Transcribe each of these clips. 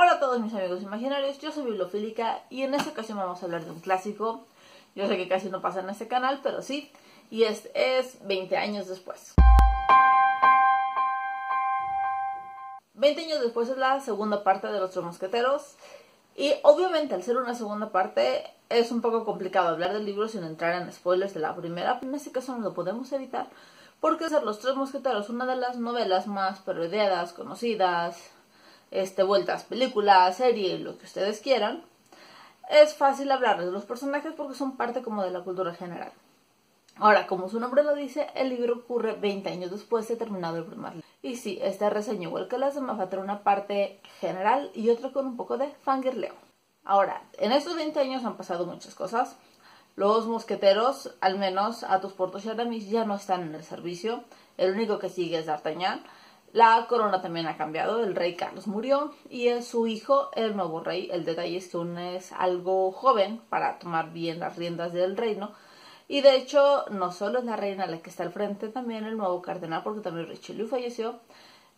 Hola a todos mis amigos imaginarios, yo soy Bibliofílica y en esta ocasión vamos a hablar de un clásico. Yo sé que casi no pasa en este canal, pero sí, y es, es 20 años después. 20 años después es la segunda parte de Los Tres Mosqueteros y obviamente al ser una segunda parte es un poco complicado hablar del libro sin entrar en spoilers de la primera, en este caso no lo podemos evitar porque ser Los Tres Mosqueteros una de las novelas más parodiadas, conocidas, este, vueltas, películas, serie, lo que ustedes quieran, es fácil hablarles de los personajes porque son parte como de la cultura general. Ahora, como su nombre lo dice, el libro ocurre 20 años después de terminado el primer libro. Y sí, esta reseña, igual que las demás, va a tener una parte general y otra con un poco de fangirleo. Ahora, en estos 20 años han pasado muchas cosas. Los mosqueteros, al menos Athos, Porthos y Aramis, ya no están en el servicio. El único que sigue es D'Artagnan. La corona también ha cambiado, el rey Carlos murió y es su hijo, el nuevo rey. El detalle es que aún es algo joven para tomar bien las riendas del reino. Y de hecho, no solo es la reina la que está al frente, también el nuevo cardenal, porque también Richelieu falleció.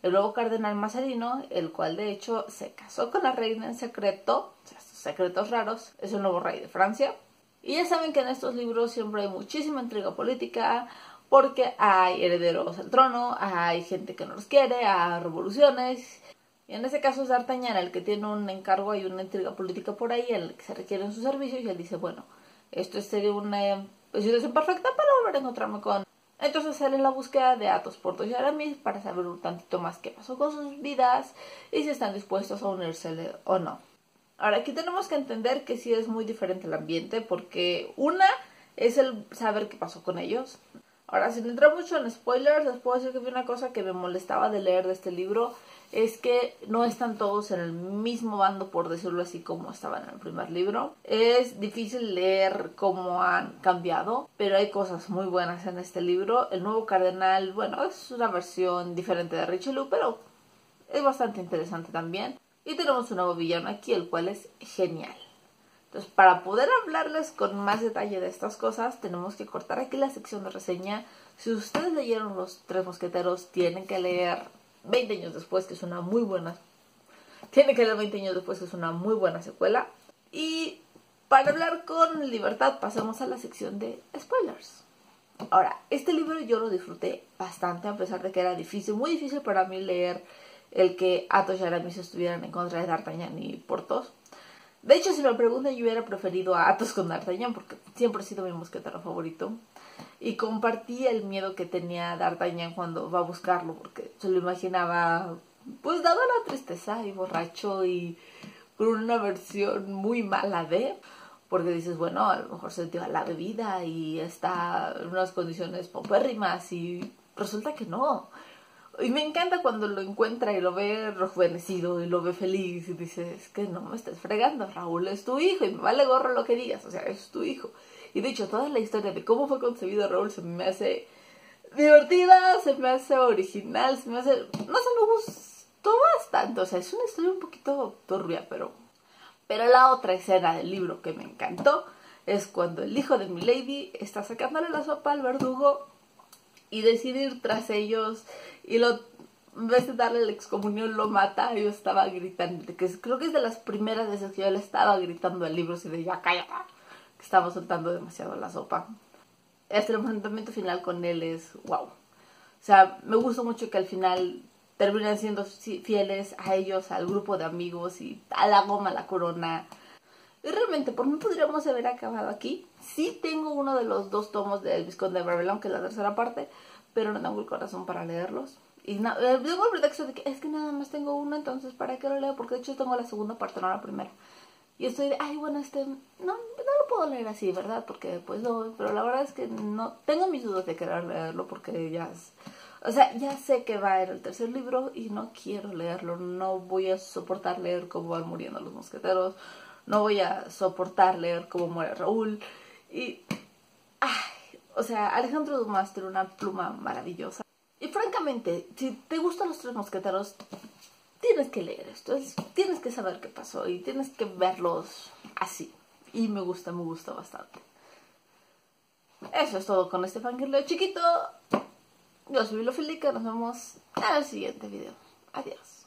El nuevo cardenal Mazarino, el cual de hecho se casó con la reina en secreto, o sea, secretos raros, es el nuevo rey de Francia. Y ya saben que en estos libros siempre hay muchísima intriga política, porque hay herederos al trono, hay gente que no los quiere, hay revoluciones. Y en ese caso es D'Artagnan el que tiene un encargo, hay una intriga política por ahí en el que se requieren sus servicios y él dice, bueno, esto sería una situación perfecta para volver a encontrarme con... Entonces sale en la búsqueda de Athos, Portos y Aramis para saber un tantito más qué pasó con sus vidas y si están dispuestos a unirse o no. Ahora aquí tenemos que entender que sí es muy diferente el ambiente porque una es el saber qué pasó con ellos. Ahora, sin entrar mucho en spoilers, les puedo decir que una cosa que me molestaba de leer de este libro es que no están todos en el mismo bando, por decirlo así, como estaban en el primer libro. Es difícil leer cómo han cambiado, pero hay cosas muy buenas en este libro. El nuevo cardenal, bueno, es una versión diferente de Richelieu, pero es bastante interesante también. Y tenemos un nuevo villano aquí, el cual es genial. Entonces, para poder hablarles con más detalle de estas cosas, tenemos que cortar aquí la sección de reseña. Si ustedes leyeron Los Tres Mosqueteros, tienen que leer 20 años después, que es una muy buena... Tienen que leer 20 años después, es una muy buena secuela. Y para hablar con libertad, pasemos a la sección de spoilers. Ahora, este libro yo lo disfruté bastante, a pesar de que era difícil, muy difícil para mí leer el que Athos y Aramis estuvieran en contra de D'Artagnan y Porthos de hecho, si me preguntan, yo hubiera preferido a Athos con D'Artagnan porque siempre ha sido mi mosquetero favorito. Y compartí el miedo que tenía D'Artagnan cuando va a buscarlo porque se lo imaginaba, pues dado la tristeza y borracho y con una versión muy mala de porque dices, bueno, a lo mejor se dio la bebida y está en unas condiciones popérrimas y resulta que no. Y me encanta cuando lo encuentra y lo ve rejuvenecido y lo ve feliz y dices, que no me estés fregando, Raúl es tu hijo y me vale gorro lo que digas, o sea, es tu hijo. Y de hecho, toda la historia de cómo fue concebido Raúl se me hace divertida, se me hace original, se me hace... No sé, me gustó bastante, o sea, es una historia un poquito turbia, pero... Pero la otra escena del libro que me encantó es cuando el hijo de Milady está sacándole la sopa al verdugo y decide ir tras ellos y lo en vez de darle la excomunión lo mata, yo estaba gritando, que creo que es de las primeras veces que yo le estaba gritando al libro así de ya cállate, que estaba soltando demasiado la sopa. Este enfrentamiento final con él es wow. O sea, me gusta mucho que al final terminan siendo fieles a ellos, al grupo de amigos y a la goma, la corona. Y realmente, ¿por qué podríamos haber acabado aquí? Sí tengo uno de los dos tomos del Visconde de Babylon, que es la tercera parte, pero no tengo el corazón para leerlos. Y no, eh, tengo el pretexto de que es que nada más tengo uno, entonces ¿para qué lo leo? Porque de hecho tengo la segunda parte, no la primera. Y estoy de, ay, bueno, este, no, no lo puedo leer así, ¿verdad? Porque pues no, pero la verdad es que no, tengo mis dudas de querer leerlo porque ya es, o sea, ya sé que va en el tercer libro y no quiero leerlo, no voy a soportar leer cómo van muriendo los mosqueteros, no voy a soportar leer cómo muere Raúl. Y, ay, o sea, Alejandro Dumas tiene una pluma maravillosa. Y francamente, si te gustan los tres mosqueteros, tienes que leer esto, tienes que saber qué pasó y tienes que verlos así. Y me gusta, me gusta bastante. Eso es todo con este fangirleo chiquito. Yo soy Filofilica, nos vemos en el siguiente video. Adiós.